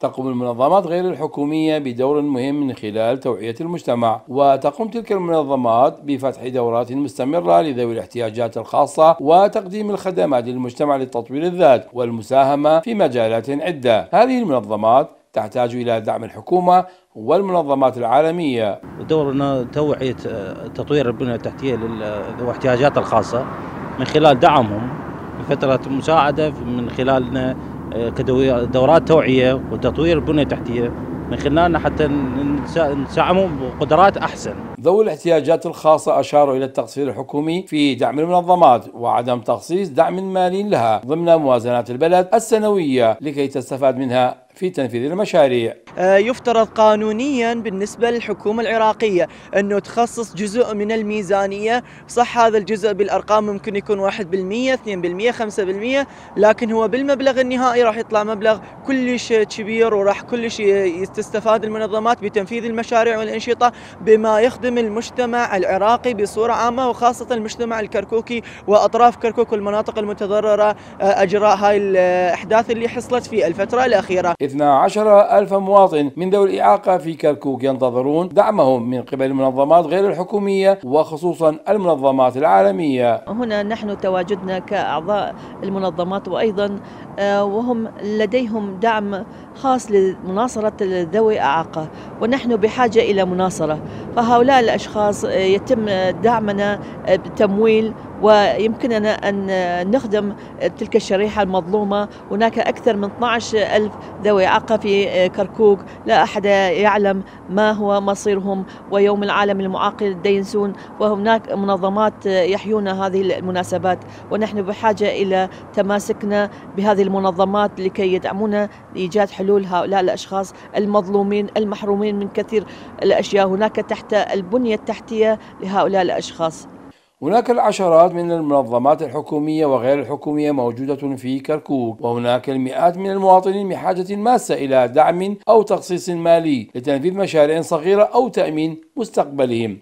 تقوم المنظمات غير الحكومية بدور مهم من خلال توعية المجتمع وتقوم تلك المنظمات بفتح دورات مستمرة لذوي الاحتياجات الخاصة وتقديم الخدمات للمجتمع لتطوير الذات والمساهمة في مجالات عدة. هذه المنظمات تحتاج إلى دعم الحكومة والمنظمات العالمية. دورنا توعية تطوير البنية التحتية لذوي الاحتياجات الخاصة من خلال دعمهم بفترة مساعدة من خلالنا كدورات توعية وتطوير البنية التحتية من خلالنا حتى نساهمهم بقدرات أحسن. ذوي الاحتياجات الخاصة أشاروا إلى التقصير الحكومي في دعم المنظمات وعدم تخصيص دعم مالي لها ضمن موازنات البلد السنوية لكي تستفاد منها في تنفيذ المشاريع. آه، يفترض قانونيا بالنسبة للحكومة العراقية أنه تخصص جزء من الميزانية. صح هذا الجزء بالأرقام ممكن يكون 1% 2% 5% لكن هو بالمبلغ النهائي راح يطلع مبلغ كلش كبير وراح كلش تستفاد المنظمات بتنفيذ المشاريع والأنشطة بما يخدم المجتمع العراقي بصورة عامة وخاصة المجتمع الكركوكي وأطراف كركوك والمناطق المتضررة آه، أجراء هاي الأحداث اللي حصلت في الفترة الأخيرة. 12 ألف مواطن من ذوي الإعاقة في كركوك ينتظرون دعمهم من قبل المنظمات غير الحكومية وخصوصا المنظمات العالمية. هنا نحن تواجدنا كأعضاء المنظمات وأيضا آه، وهم لديهم دعم خاص لمناصرة ذوي إعاقة ونحن بحاجة إلى مناصرة. فهؤلاء الأشخاص آه، يتم دعمنا بتمويل ويمكننا أن نخدم تلك الشريحة المظلومة. هناك أكثر من 12 ألف ذوي إعاقة في كركوك. لا أحد يعلم ما هو مصيرهم ويوم العالم المعاق دينسون وهناك منظمات يحيون هذه المناسبات. ونحن بحاجة إلى تماسكنا بهذه المنظمات لكي يدعمونا لإيجاد حلول هؤلاء الأشخاص المظلومين المحرومين من كثير الأشياء. هناك تحت البنية التحتية لهؤلاء الأشخاص. هناك العشرات من المنظمات الحكومية وغير الحكومية موجودة في كركوك وهناك المئات من المواطنين بحاجة ماسة إلى دعم أو تخصيص مالي لتنفيذ مشاريع صغيرة أو تأمين مستقبلهم.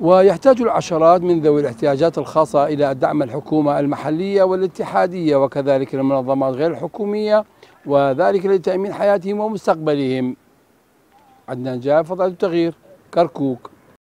ويحتاج العشرات من ذوي الاحتياجات الخاصة إلى دعم الحكومة المحلية والاتحادية وكذلك المنظمات غير الحكومية وذلك لتأمين حياتهم ومستقبلهم. عدنان جاء فضل التغيير كركوك.